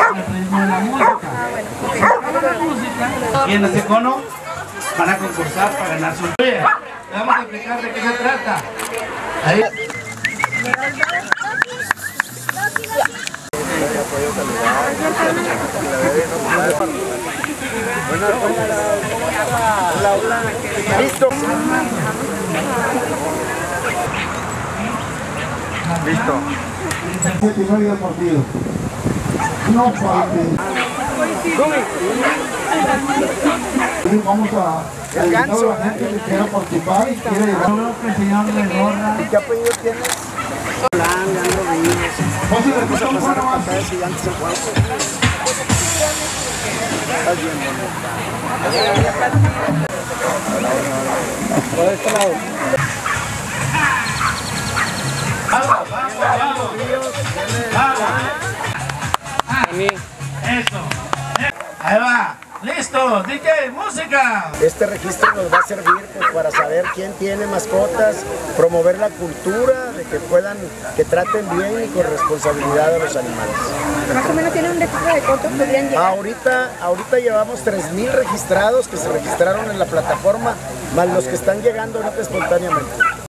al ritmo de la música. Se acaba la música y en ese cono van a concursar para ganar su Le vamos a explicar de qué se trata. Ahí. Listo. Listo. el primer partido. No falte. Y Vamos a invitar a la gente que quiera participar quiere llegar. Que el señor le gorra. ¿Qué apellido tienes? Entonces, le escuchamos un poco más. Vamos, Eso. Ahí va. Listo. DJ, música. Este registro nos va a servir pues, para saber quién tiene mascotas, promover la cultura, de que puedan, que traten bien y con responsabilidad a los animales. Más o menos tiene un registro de cuántos podrían llegar. Ahorita, ahorita llevamos 3.000 registrados que se registraron en la plataforma, más los que están llegando ahorita espontáneamente.